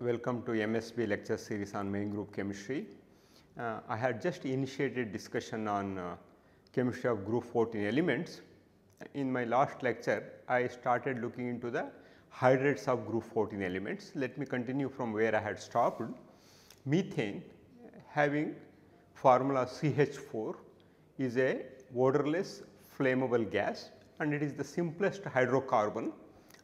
welcome to MSB lecture series on main group chemistry. Uh, I had just initiated discussion on uh, chemistry of group 14 elements. In my last lecture, I started looking into the hydrides of group 14 elements. Let me continue from where I had stopped. Methane having formula CH4 is a odorless flammable gas and it is the simplest hydrocarbon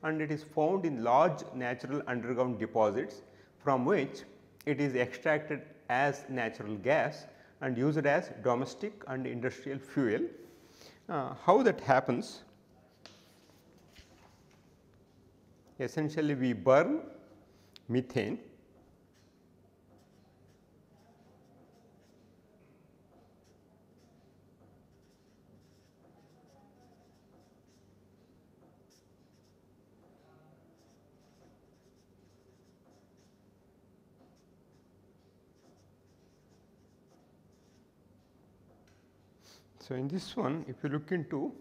and it is found in large natural underground deposits from which it is extracted as natural gas and used as domestic and industrial fuel. Uh, how that happens? Essentially we burn methane So, in this one if you look into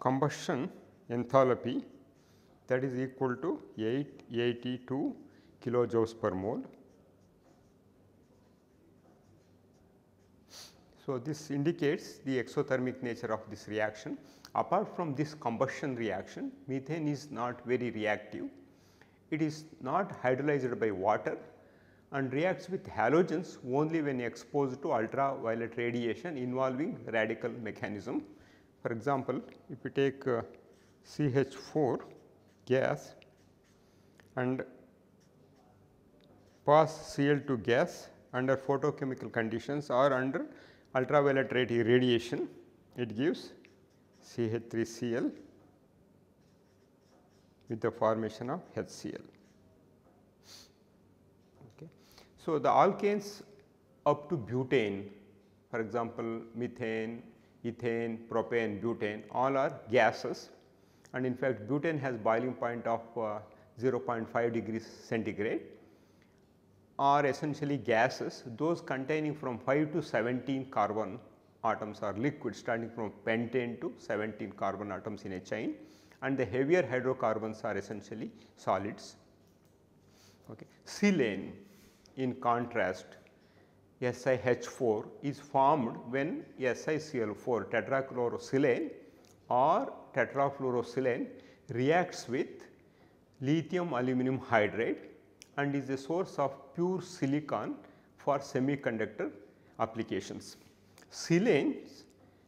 combustion enthalpy that is equal to 882 kilojoules per mole. So, this indicates the exothermic nature of this reaction. Apart from this combustion reaction, methane is not very reactive. It is not hydrolyzed by water and reacts with halogens only when exposed to ultraviolet radiation involving radical mechanism. For example, if you take uh, CH4 gas and pass Cl2 gas under photochemical conditions or under ultraviolet radiation, it gives CH3Cl with the formation of HCl. So, the alkanes up to butane for example, methane, ethane, propane, butane all are gases. And in fact butane has boiling point of uh, 0.5 degrees centigrade. Are essentially gases. Those containing from 5 to 17 carbon atoms are liquid starting from pentane to 17 carbon atoms in a chain. And the heavier hydrocarbons are essentially solids. Okay. Silane in contrast, SiH4 is formed when SiCl4 tetrachlorosilane or tetrafluorosilane reacts with lithium aluminum hydride and is a source of pure silicon for semiconductor applications. Silanes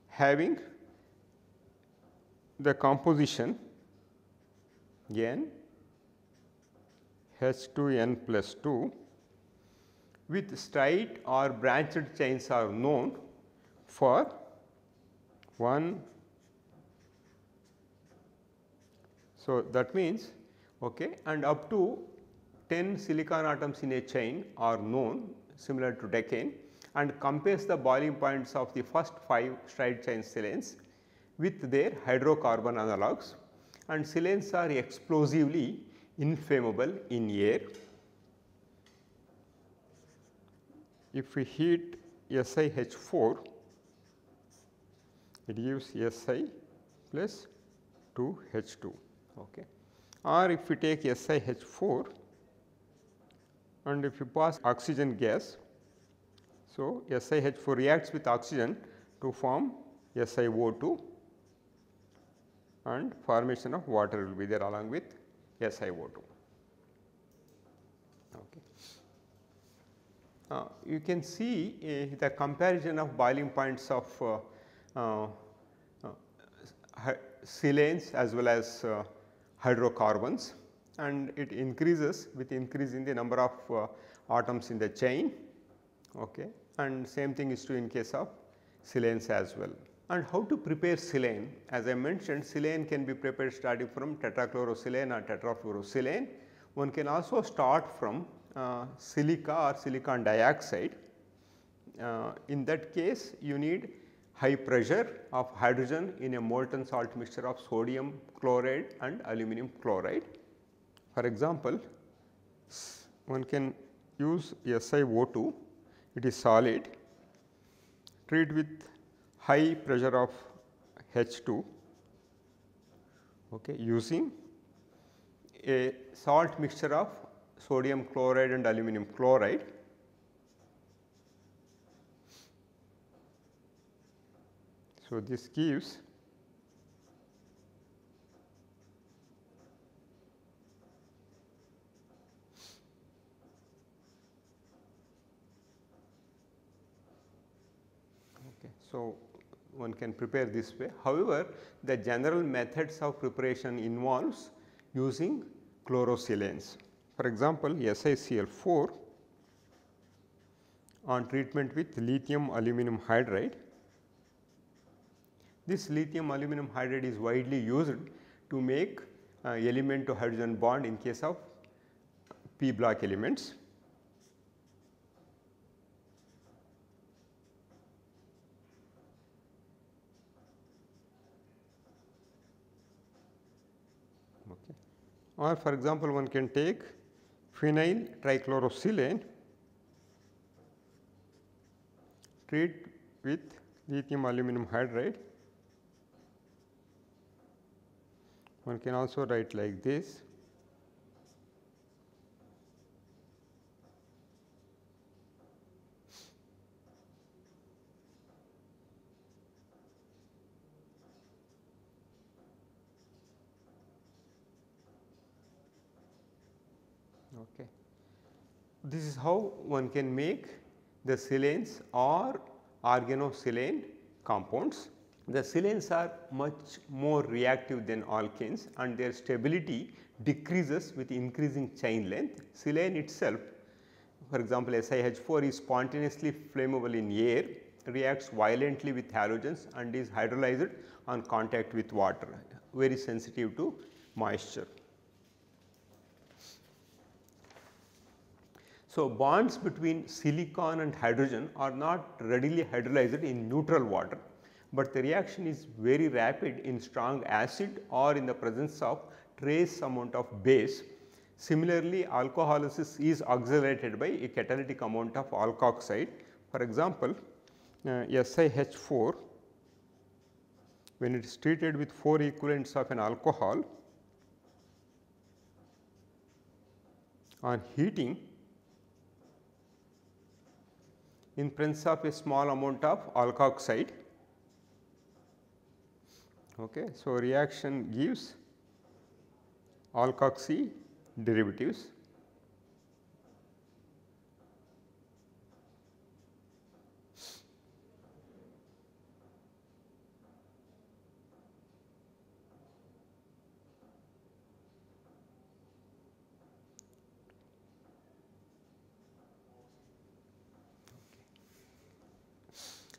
having the composition N H2N plus 2 with straight or branched chains are known for 1. So, that means okay, and up to 10 silicon atoms in a chain are known similar to decane and compares the boiling points of the first 5 straight chain silanes with their hydrocarbon analogues and silanes are explosively inflammable in air if we heat SiH4 it gives Si plus 2H2 okay. or if we take SiH4 and if you pass oxygen gas. So, SiH4 reacts with oxygen to form SiO2 and formation of water will be there along with SiO2. Okay. Uh, you can see uh, the comparison of boiling points of uh, uh, uh silanes as well as uh, hydrocarbons and it increases with increase in the number of atoms in the chain okay. and same thing is true in case of silanes as well. And how to prepare silane as I mentioned silane can be prepared starting from tetrachlorosilane or tetrafluorosilane. One can also start from uh, silica or silicon dioxide. Uh, in that case you need high pressure of hydrogen in a molten salt mixture of sodium chloride and aluminum chloride. For example, one can use SiO2 it is solid treat with high pressure of H2 okay, using a salt mixture of sodium chloride and aluminum chloride. So, this gives okay. So, one can prepare this way. However, the general methods of preparation involves using chlorosilanes. For example, SiCl4 on treatment with lithium aluminum hydride. This lithium aluminum hydride is widely used to make uh, element to hydrogen bond in case of p block elements. Okay. Or for example, one can take phenyl trichlorosilane treat with lithium aluminum hydride. One can also write like this Okay. This is how one can make the silanes or organosilane compounds. The silanes are much more reactive than alkanes and their stability decreases with increasing chain length. Silane itself for example, SiH4 is spontaneously flammable in air, reacts violently with halogens and is hydrolyzed on contact with water, very sensitive to moisture. So, bonds between silicon and hydrogen are not readily hydrolyzed in neutral water, but the reaction is very rapid in strong acid or in the presence of trace amount of base. Similarly, alcoholysis is accelerated by a catalytic amount of alkoxide. For example, uh, SiH4 when it is treated with 4 equivalents of an alcohol on heating in presence of a small amount of alkoxide. Okay. So, reaction gives alkoxy derivatives.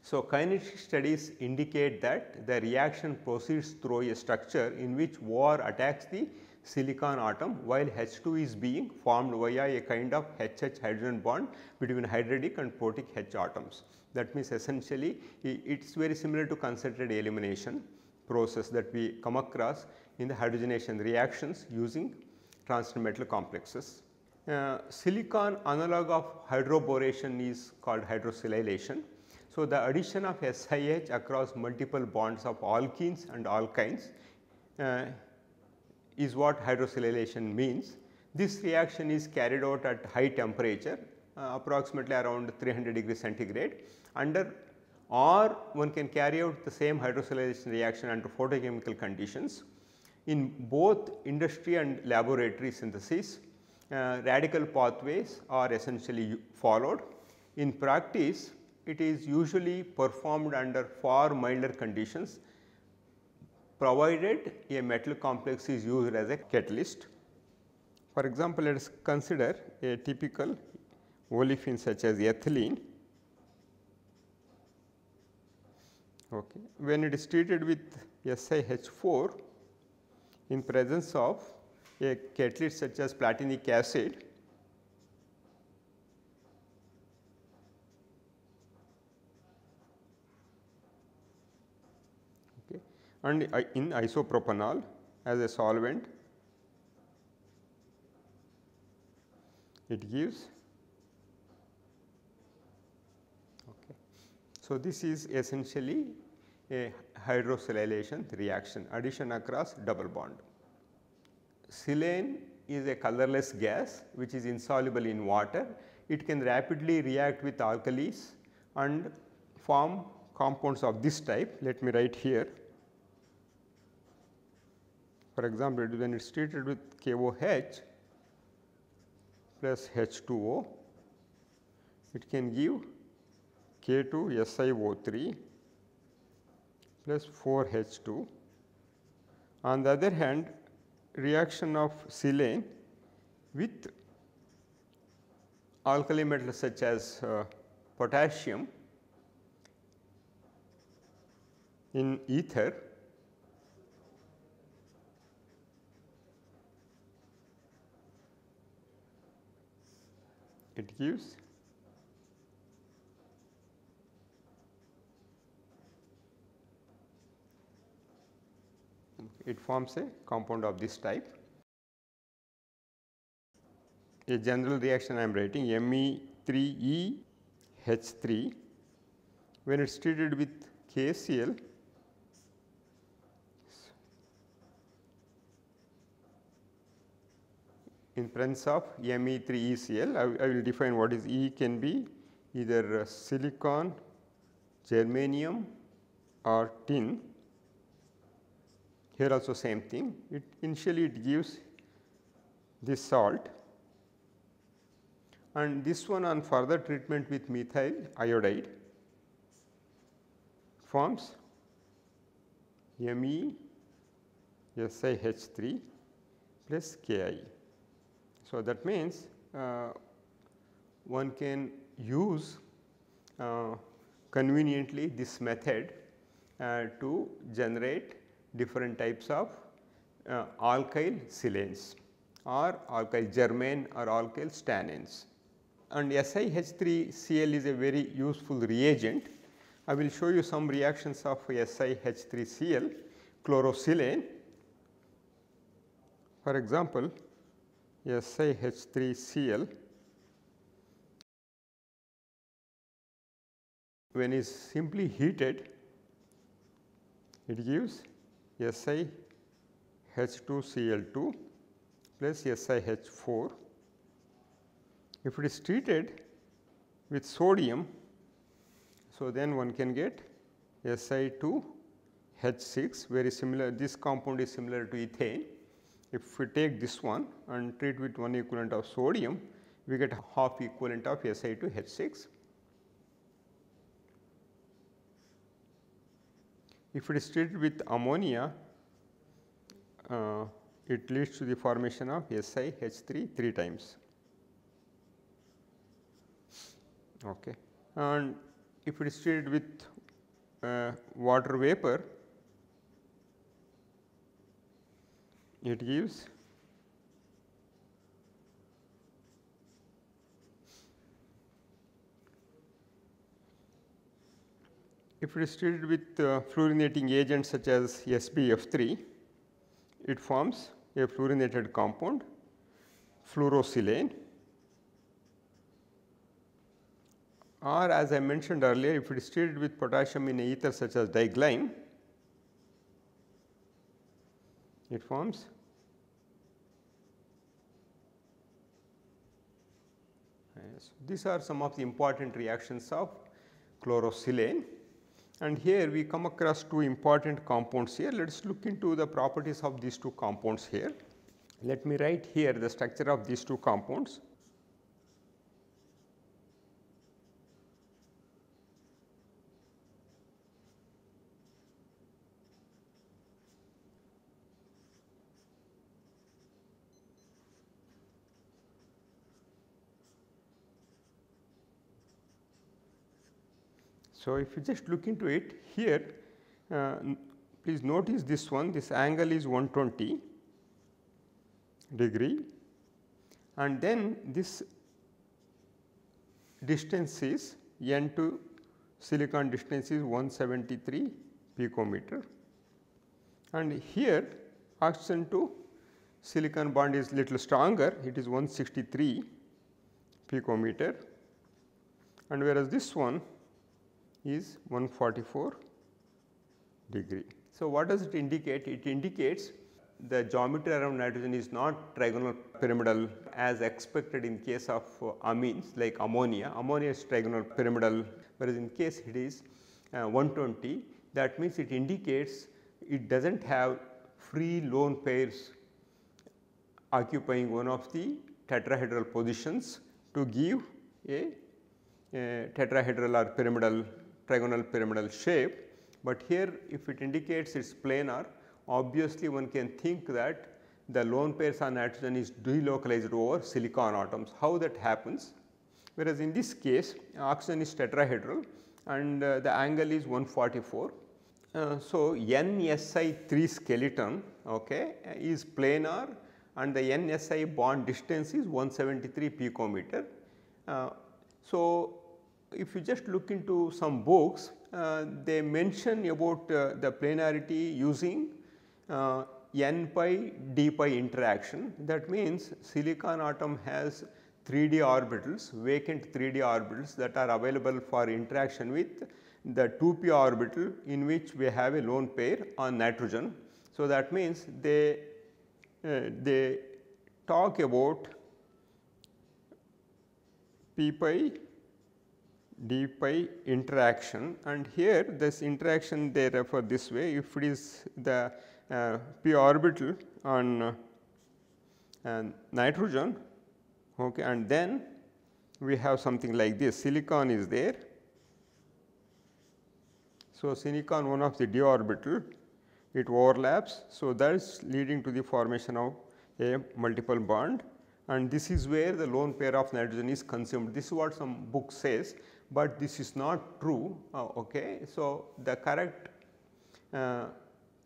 So, kinetic studies indicate that the reaction proceeds through a structure in which OR attacks the silicon atom while H2 is being formed via a kind of HH hydrogen bond between hydridic and protic H atoms. That means essentially it is very similar to concerted elimination process that we come across in the hydrogenation reactions using transition metal complexes. Uh, silicon analog of hydroboration is called hydrosilylation so, the addition of SiH across multiple bonds of alkenes and alkynes uh, is what hydrosilylation means. This reaction is carried out at high temperature uh, approximately around 300 degree centigrade under or one can carry out the same hydrosilylation reaction under photochemical conditions. In both industry and laboratory synthesis, uh, radical pathways are essentially followed. In practice, it is usually performed under far milder conditions provided a metal complex is used as a catalyst. For example, let us consider a typical olefin such as ethylene. Okay. When it is treated with SiH4 in presence of a catalyst such as platinic acid, and in isopropanol as a solvent it gives okay. So, this is essentially a hydrosilylation reaction addition across double bond. Silane is a colorless gas which is insoluble in water. It can rapidly react with alkalis and form compounds of this type. Let me write here. For example, when it is treated with KOH plus H2O, it can give K2SiO3 plus 4H2. On the other hand, reaction of silane with alkali metals such as uh, potassium in ether it gives it forms a compound of this type. A general reaction I am writing Me3EH3 when it is treated with KCl in presence of Me3ECl I, I will define what is E can be either silicon, germanium or tin here also same thing. It initially it gives this salt and this one on further treatment with methyl iodide forms MESiH3 plus Ki. So, that means uh, one can use uh, conveniently this method uh, to generate different types of uh, alkyl silanes or alkyl germane or alkyl stannanes. And SiH3Cl is a very useful reagent. I will show you some reactions of SiH3Cl chlorosilane. For example, SiH3Cl when is simply heated it gives Si H2Cl2 plus SiH4. If it is treated with sodium, so then one can get Si2H6 very similar this compound is similar to ethane. If we take this one and treat with one equivalent of sodium, we get half equivalent of Si2H6. If it is treated with ammonia, uh, it leads to the formation of SiH3 3 times. Okay. And if it is treated with uh, water vapor, it gives If it is treated with uh, fluorinating agents such as SbF3, it forms a fluorinated compound fluorosilane. Or as I mentioned earlier if it is treated with potassium in ether such as diglyme, it forms yes. These are some of the important reactions of chlorosilane. And here we come across two important compounds here. Let us look into the properties of these two compounds here. Let me write here the structure of these two compounds. So, if you just look into it here uh, please notice this one this angle is 120 degree. And then this distance is n to silicon distance is 173 picometer. And here oxygen to silicon bond is little stronger it is 163 picometer. And whereas this one is 144 degree. So, what does it indicate? It indicates the geometry around nitrogen is not trigonal pyramidal as expected in case of amines like ammonia. Ammonia is trigonal pyramidal whereas in case it is uh, 120 that means it indicates it does not have free lone pairs occupying one of the tetrahedral positions to give a, a tetrahedral or pyramidal trigonal pyramidal shape, but here if it indicates it is planar obviously one can think that the lone pairs on nitrogen is delocalized over silicon atoms. How that happens? Whereas in this case oxygen is tetrahedral and uh, the angle is 144. Uh, so, NSI3 skeleton okay, is planar and the NSI bond distance is 173 picometer. Uh, so, if you just look into some books, uh, they mention about uh, the planarity using uh, n pi d pi interaction. That means, silicon atom has 3D orbitals, vacant 3D orbitals that are available for interaction with the 2p orbital in which we have a lone pair on nitrogen. So, that means they, uh, they talk about p pi d pi interaction and here this interaction they refer this way if it is the uh, p orbital on uh, nitrogen okay, and then we have something like this silicon is there. So, silicon one of the d orbital it overlaps. So, that is leading to the formation of a multiple bond and this is where the lone pair of nitrogen is consumed. This is what some book says, but this is not true. Uh, okay. So, the correct uh,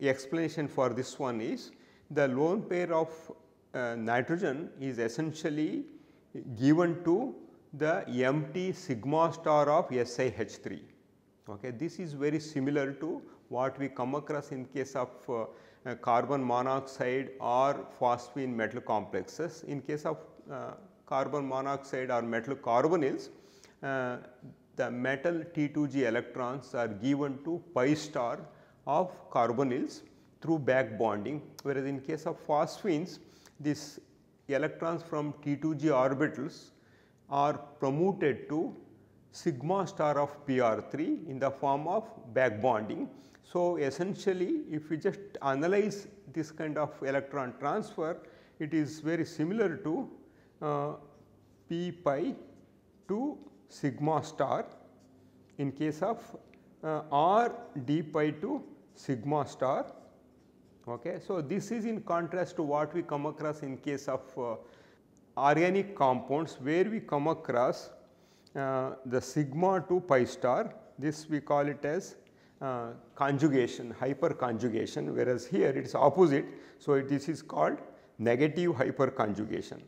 explanation for this one is the lone pair of uh, nitrogen is essentially given to the empty sigma star of SiH3. Okay. This is very similar to what we come across in case of uh, carbon monoxide or phosphine metal complexes. In case of uh, carbon monoxide or metal carbonyls, uh, the metal T2G electrons are given to pi star of carbonyls through back bonding whereas in case of phosphines this electrons from T2G orbitals are promoted to sigma star of PR3 in the form of back bonding. So, essentially if we just analyze this kind of electron transfer it is very similar to uh, P pi to sigma star in case of uh, R d pi to sigma star. Okay. So, this is in contrast to what we come across in case of uh, organic compounds where we come across uh, the sigma to pi star this we call it as uh, conjugation hyperconjugation whereas here it is opposite. So, this is called negative hyperconjugation.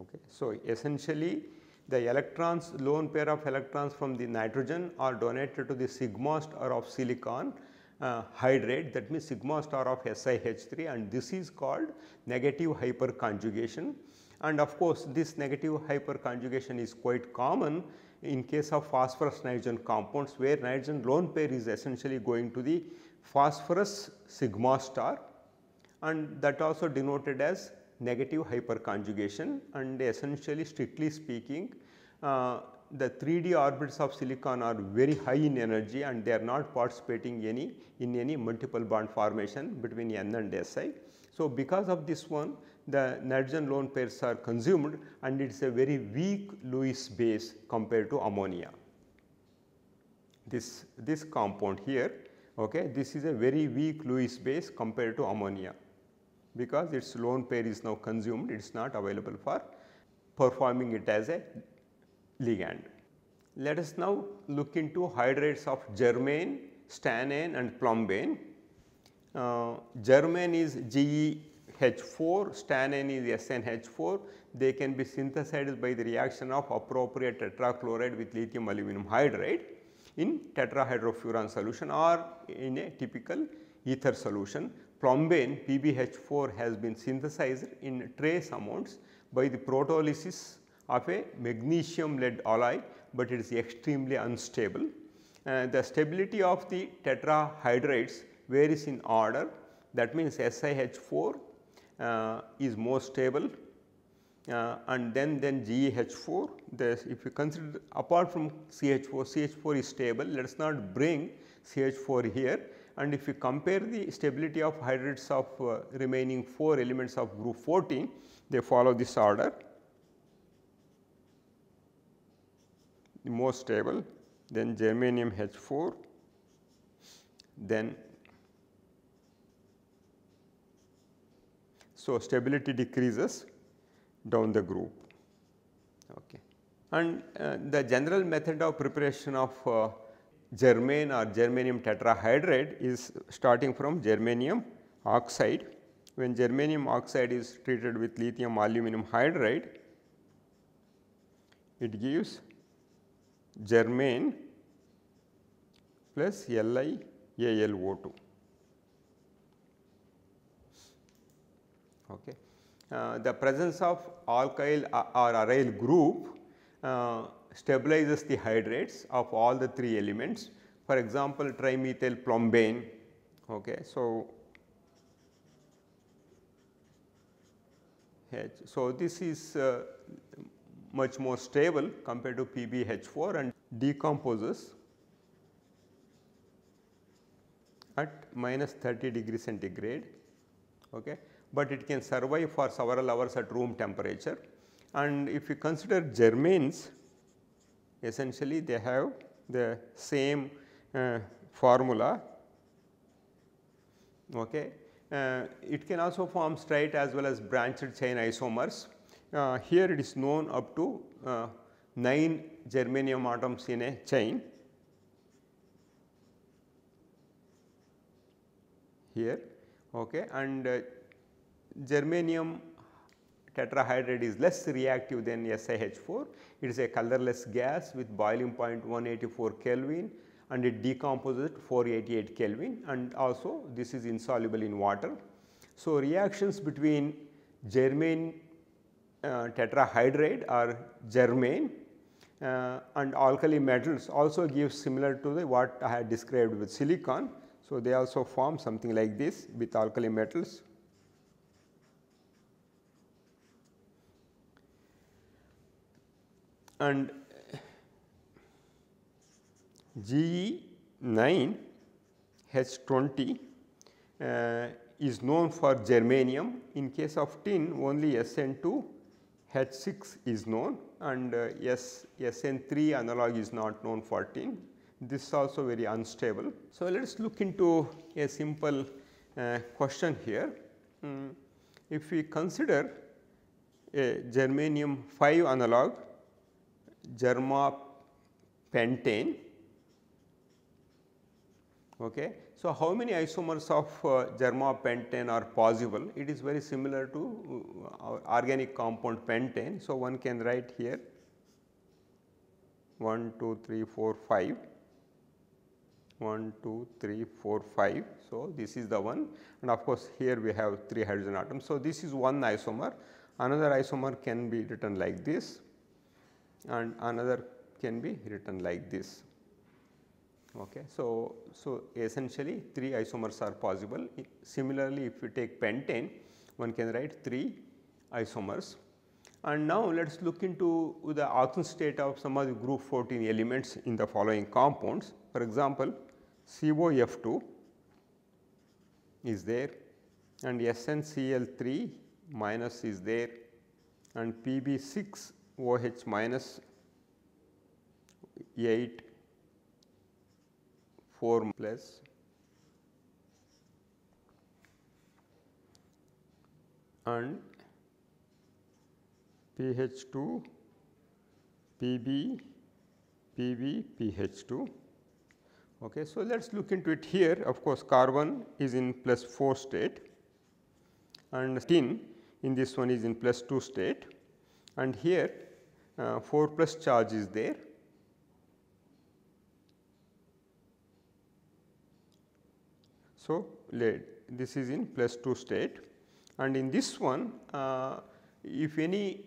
Okay. So, essentially the electrons lone pair of electrons from the nitrogen are donated to the sigma star of silicon uh, hydride that means sigma star of SiH3 and this is called negative hyperconjugation. And of course this negative hyperconjugation is quite common in case of phosphorus nitrogen compounds where nitrogen lone pair is essentially going to the phosphorus sigma star and that also denoted as negative hyperconjugation and essentially strictly speaking uh, the 3D orbits of silicon are very high in energy and they are not participating any in any multiple bond formation between N and Si. So, because of this one the nitrogen lone pairs are consumed and it is a very weak Lewis base compared to ammonia. This, this compound here okay, this is a very weak Lewis base compared to ammonia because its lone pair is now consumed, it is not available for performing it as a ligand. Let us now look into hydrides of germane, stannane and plumbane. Uh, germane is GeH4, stannane is SnH4. They can be synthesized by the reaction of appropriate tetrachloride with lithium aluminum hydride in tetrahydrofuran solution or in a typical ether solution plumbane PbH4 has been synthesized in trace amounts by the protolysis of a magnesium lead alloy but it is extremely unstable. Uh, the stability of the tetrahydrides varies in order. That means SiH4 uh, is more stable uh, and then then GeH4 if you consider apart from CH4 CH4 is stable. Let us not bring CH4 here. And if you compare the stability of hydrides of uh, remaining 4 elements of group 14 they follow this order most stable then germanium H4 then so stability decreases down the group. Okay. And uh, the general method of preparation of uh, germane or germanium tetrahydride is starting from germanium oxide. When germanium oxide is treated with lithium aluminum hydride, it gives germane plus LiAlO2. Okay. Uh, the presence of alkyl or aryl group uh, stabilizes the hydrides of all the three elements. For example, trimethyl plumbane. Okay. So, H. So, this is uh, much more stable compared to PbH4 and decomposes at minus 30 degree centigrade. Okay but it can survive for several hours at room temperature. And if you consider germanes essentially they have the same uh, formula. Okay. Uh, it can also form straight as well as branched chain isomers. Uh, here it is known up to uh, 9 germanium atoms in a chain. Here okay, and uh, germanium tetrahydride is less reactive than SiH4. It is a colorless gas with boiling point 184 Kelvin and it decomposes at 488 Kelvin and also this is insoluble in water. So, reactions between germane uh, tetrahydride or germane uh, and alkali metals also give similar to the what I had described with silicon. So, they also form something like this with alkali metals and GE9 H20 uh, is known for germanium. In case of tin only SN2 H6 is known and uh, S, SN3 analog is not known for tin. This is also very unstable. So, let us look into a simple uh, question here. Mm, if we consider a germanium 5 analog germapentane. Okay. So, how many isomers of uh, germapentane are possible? It is very similar to uh, organic compound pentane. So, one can write here 1, 2, 3, 4, 5. 1, 2, 3, 4, 5. So, this is the one and of course, here we have 3 hydrogen atoms. So, this is one isomer. Another isomer can be written like this and another can be written like this. Okay. So, so essentially 3 isomers are possible. Similarly, if you take pentane one can write 3 isomers. And now let us look into the oxidation state of some of the group 14 elements in the following compounds. For example, COF2 is there and SnCl3 minus is there and Pb6 OH minus 8 4 plus. And pH2 Pb Pb pH2 okay so let us look into it here. Of course carbon is in plus 4 state and tin in this one is in plus 2 state. And here uh, 4 plus charge is there. So, lead this is in plus 2 state and in this one uh, if any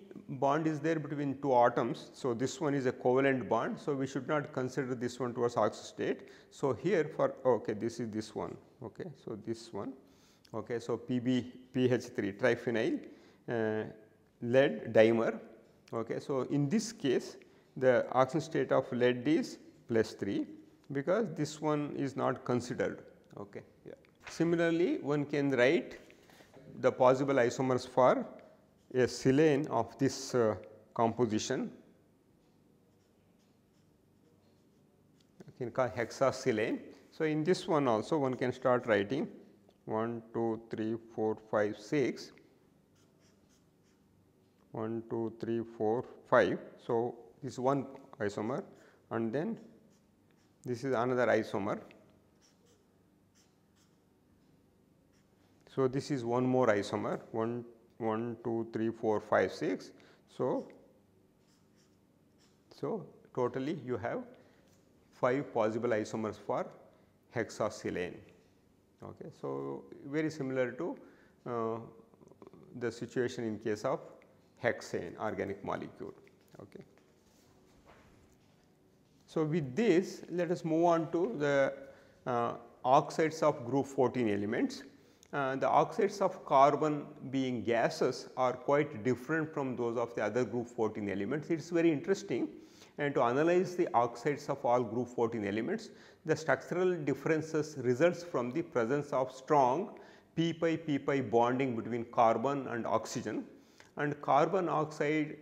bond is there between two atoms. So, this one is a covalent bond. So, we should not consider this one towards oxide state. So, here for okay this is this one okay. So, this one okay. So, Pb PH3 triphenyl uh, lead dimer okay. So, in this case the oxidation state of lead is plus 3 because this one is not considered okay. Similarly, one can write the possible isomers for a silane of this uh, composition you can call hexasilane. So, in this one also one can start writing 1, 2, 3, 4, 5, 6, 1, 2, 3, 4, 5. So, this is one isomer and then this is another isomer. So, this is one more isomer 1, 1, 2, 3, 4, 5, 6. So, so totally you have 5 possible isomers for hexasilane. Okay. So, very similar to uh, the situation in case of hexane organic molecule. Okay. So, with this let us move on to the uh, oxides of group 14 elements. Uh, the oxides of carbon being gases are quite different from those of the other group 14 elements. It is very interesting and to analyze the oxides of all group 14 elements, the structural differences results from the presence of strong p pi p pi bonding between carbon and oxygen and carbon oxide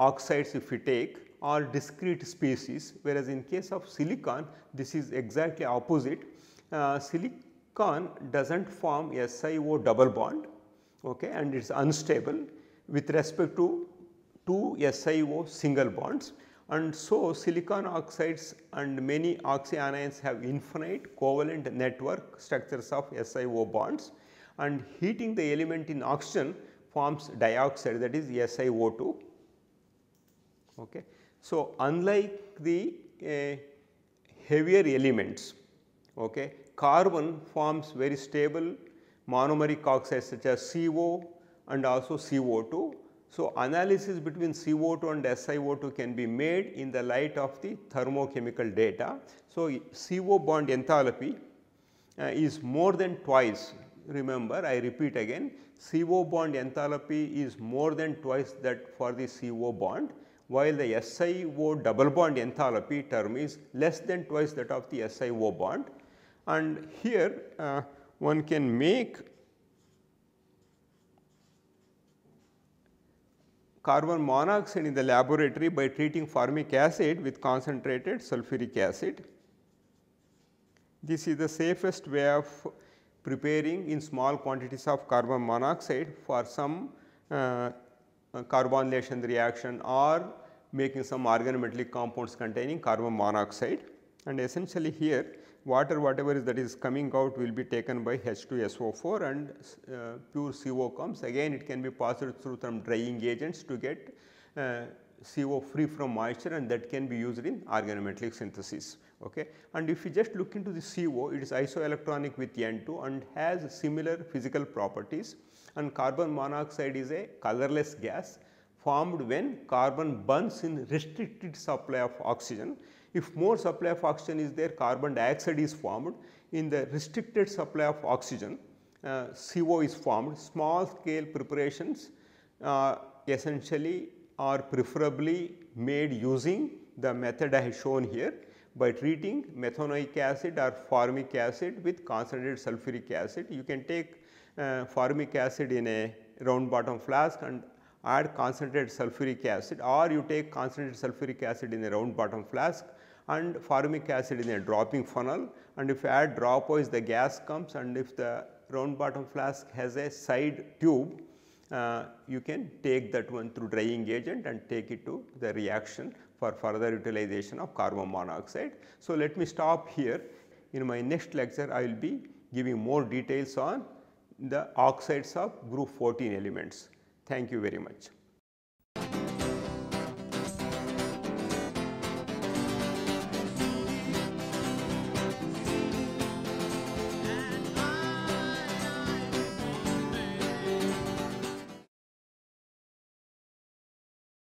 oxides if we take are discrete species whereas in case of silicon this is exactly opposite. Uh, does not form SiO double bond okay, and it is unstable with respect to two SiO single bonds and so silicon oxides and many oxyanions have infinite covalent network structures of SiO bonds and heating the element in oxygen forms dioxide that is SiO2. Okay. So, unlike the uh, heavier elements, okay, carbon forms very stable monomeric oxides such as CO and also CO2. So, analysis between CO2 and SiO2 can be made in the light of the thermochemical data. So, CO bond enthalpy uh, is more than twice remember I repeat again CO bond enthalpy is more than twice that for the CO bond while the SiO double bond enthalpy term is less than twice that of the SiO bond. And here uh, one can make carbon monoxide in the laboratory by treating formic acid with concentrated sulfuric acid. This is the safest way of preparing in small quantities of carbon monoxide for some uh, carbonylation reaction or making some organometallic compounds containing carbon monoxide and essentially here water whatever is that is coming out will be taken by H2SO4 and uh, pure CO comes again it can be passed through some drying agents to get uh, CO free from moisture and that can be used in organometallic synthesis. Okay. And if you just look into the CO it is isoelectronic with N2 and has similar physical properties and carbon monoxide is a colorless gas formed when carbon burns in restricted supply of oxygen. If more supply of oxygen is there carbon dioxide is formed in the restricted supply of oxygen uh, CO is formed small scale preparations uh, essentially are preferably made using the method I have shown here by treating methanoic acid or formic acid with concentrated sulfuric acid. You can take uh, formic acid in a round bottom flask and add concentrated sulfuric acid or you take concentrated sulfuric acid in a round bottom flask and formic acid in a dropping funnel and if you add drop wise the gas comes and if the round bottom flask has a side tube uh, you can take that one through drying agent and take it to the reaction for further utilization of carbon monoxide. So, let me stop here in my next lecture I will be giving more details on the oxides of group 14 elements. Thank you very much.